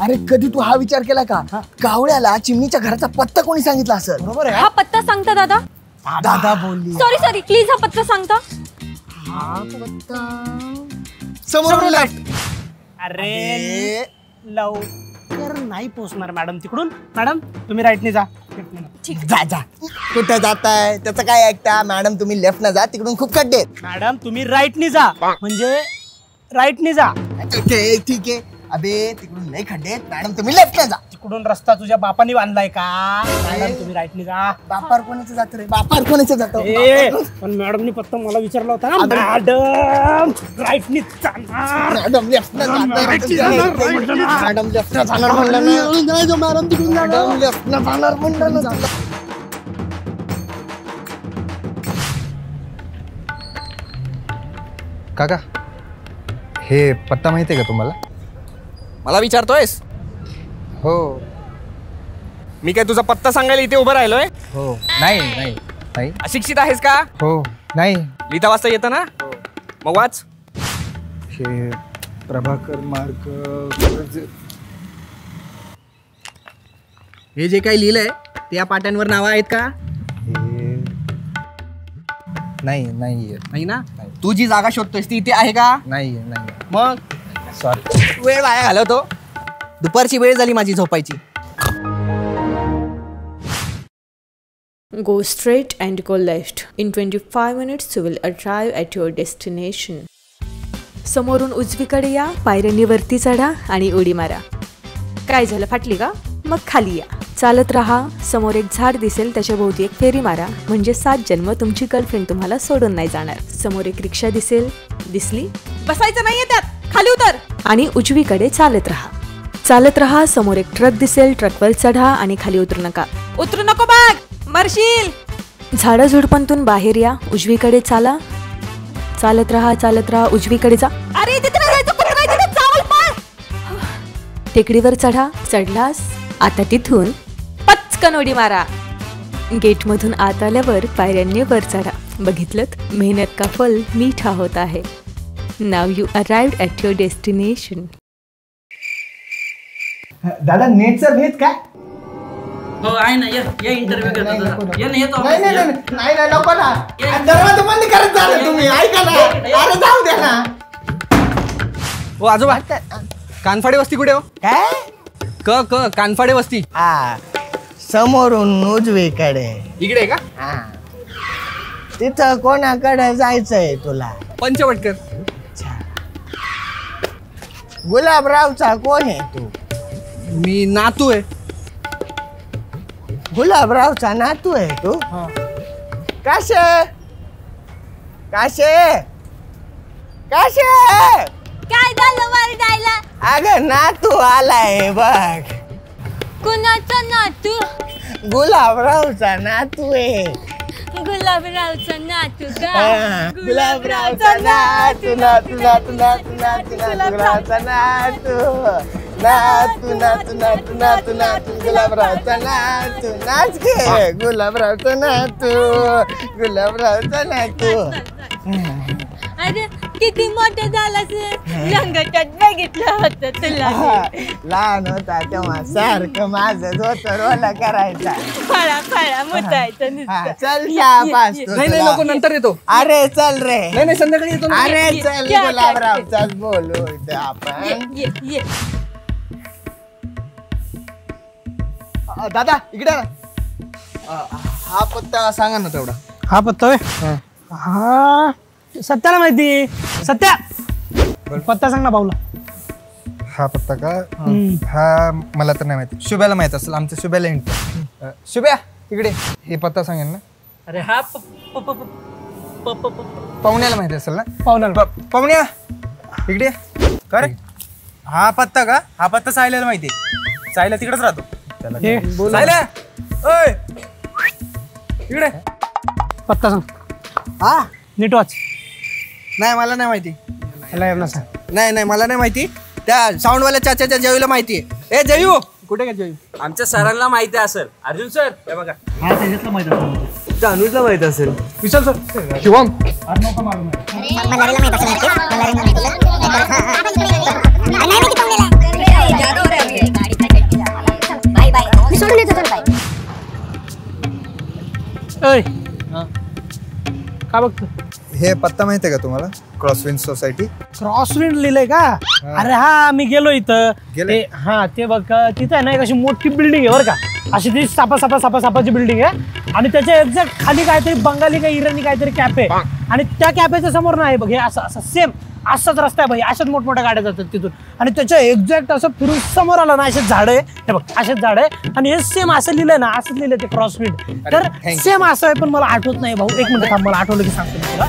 अरे कधी तू हा विचार केला का? कावळ्याला चिमणीच्या घराचा पत्ता कोणी सांगितला असेल? बरोबर आहे. हा पत्ता सांगता दादा. दादा बोलली. सॉरी सॉरी प्लीज हा पत्ता सांगता. हा पत्ता. समोर. अरे लवकर नाही पोचणार मॅडम. तिकडून मॅडम तुम्ही राईटने जा. जा. जा कुठं जाताय? त्याचं काय ऐकता? मॅडम तुम्ही लेफ्ट न जा. तिकडून खूप खड्डे आहेत. मॅडम तुम्ही राईटने जा. म्हणजे राईटने जा. ठीक आहे. अबे तिकडून नाही खड्डे. मॅडम तुम्ही लेफ्ट जा. तिकडून रस्ता तुझ्या बापाने बांधलाय का? मॅडम तुम्ही राईटने जा. बापार कोणाचं जात रे? बापार कोणाचं जात? ए, पण मॅडमनी फक्त मला विचारलं होतं ना मॅडम राईटने जाणार. मॅडम लेफ्ट न जाणार. मॅडम लेफ्ट न जाणार. म्हणलं ना. मॅडम तिकडून मॅडम जाणार म्हणलं ना. काका हे पत्ता माहिती आहे का तुम्हाला? मला विचारतोयस? हो. मी काय तुझा पत्ता सांगायला इथे उभं राहिलोय? हो. नाही नाही. नाही. अशिक्षित आहेस का? हो. नाही. लिहिता वाचता येतं ना? मग वाच. हे प्रभाकर मार्ग हे जे काही लिहिलंय ते या पाट्यांवर नावं आहेत का? हे. नाही नाही नाही ना? तू जी जागा शोधतोयस ती इथे आहे का? नाही नाही मग? सॉरी वेळ वाया घालवतो. दुपारची वेळ झाली माझी झोपायची. Go straight and go left. In 25 minutes, you will arrive at your destination. समोरून उजवीकडे या पायऱ्यांनी वरती चढा आणि उडी मारा. काय झालं फाटली का? मग खाली या. चालत राहा. समोर एक झाड दिसेल त्याच्या भोवती एक फेरी मारा. म्हणजे सात जन्म तुमची गर्लफ्रेंड तुम्हाला सोडून नाही जाणार. समोर एक रिक्षा दिसेल दिसली. बसायचं नाहीये त्यात! खाली उतर. आणि उजवीकडे चालत राहा. चालत राहा समोर एक ट्रक दिसेल ट्रकवर चढा आणि खाली उतरू नका. उतरू नको बाग! मरशील! झाडंझुडपांतून बाहेर या. उजवीकडे चाला. चालत राहा चालत राहा उजवीकडे जा. अरे टेकडीवर चढा. चढलास आता तिथून पचकन उडी मारा. गेटमधून आत आल्यावर पायऱ्यांनी वर चढा. बघितलं मेहनत का फल मीठा होत आहे. Now you arrived at your destination दादा नेटचा भेद काय? हो आहे ना ये ये इंटरव्ह्यू घेतो नाही. ये ना येतो नाही नाही नाही नाही नाही, नको ना. दरवाजा बंद करत झालं तुम्ही ऐका ना. अरे जाऊ द्या ना. हो आजोबा कानफाडे वस्ती कुठे हो? काय? क क कानफाडे वस्ती. हा समोरून उजवीकडे. इकडे का? हा. तिथं कोणाकडे जायचंय तुला? पंचवटकर. गुलाबरावचा कोण आहे तू? मी नातू आहे. गुलाबरावचा नातू आहे तू? काशे काशे काशे काय झालं वरडायला? अगं नातू आलाय बघ. कुणाचा नातू? गुलाबरावचा नातू आहे. गुलाबरावचा नातू का हा, गुलाबरावचा नातू नातू नातू नातू नातू गुलाबरावचा नातू नातू नातू नातू नातू नातू गुलाबरावचा नातू नाच घे गुलाबरावचा नातू गुलाबरावचा नातू अरे किती मोठं झालास? लंगटात बघितलं होतं तुला. लहान होता तेव्हा सारखं माझं होत रोला करायचा. फळा फळा मुतायचं हा, नुसतं. चल चहा नाही नाही तुला. नको नंतर येतो. अरे चल रे. नाही नाही संध्याकाळी येतो ना. अरे ये, चल ये, गुलाबरावचाच बोलू इथं आपण. ये ये अ, दादा इकडे ना. अ, हा पत्ता सांगा ना तेवढा. हा पत्ता होय? हा सत्याला माहिती. सत्या! पत्ता सांग ना भाऊला. हा पत्ता का? हा. मला तर नाही माहिती. शुभ्याला माहीत असेल आमच्या शुभ्याला अ, शुभ्या इकडे. हे पत्ता सांगेल ना? अरे हा प- प- प- प- प- प- प- पाहुण्याला माहिती असेल ना? पाहुण्याला प- पाहुण्या इकडे. ये. का रे हा पत्ता का? हा पत्ता सायल्याला माहिती सायला तिकडेच राहतो. हे सायल्या! ओय! इकडे. पत्ता सांग. हा? नीट वाच. नाही मला नाही माहिती नाही नाही मला नाही माहिती त्या साऊंडवाल्या चाचाच्या जयूला माहिती आहे ए जयू कुठे काय जयू आमच्या सरांना माहिती असेल अर्जुन सर हे बघा अनुजला माहीत असेल विशाल सर शिवम काय बघतो हे पत्ता माहिती आहे का तुम्हाला? क्रॉसविन सोसायटी क्रॉसविंड लिहिलंय का? अरे हा मी गेलो इथं. गेले? हा ते बघ तिथं आहे ना एक अशी मोठी बिल्डिंग आहे बरं का? अशी ती सापा सापा सापा सापाची बिल्डिंग आहे. आणि त्याच्या एक्झॅक्ट खाली काहीतरी बंगाली का इराणी काहीतरी कॅफे आणि त्या कॅफेच्या समोर नाही बघ हे असं असं सेम असाच रस्ता आहे भाई अशाच मोठमोठ्या गाड्या जातात तिथून. आणि त्याच्या एक्झॅक्ट असं फिरून समोर आलं ना असेच झाड आहे. हे बघ असेच झाड आहे. आणि हे सेम असं लिहिलंय ना असंच लिहिलंय ते क्रॉसफिट तर. सेम असं आहे पण मला आठवत नाही भाऊ. एक मिनिट थांब मला आठवलं की सांगतो तुला.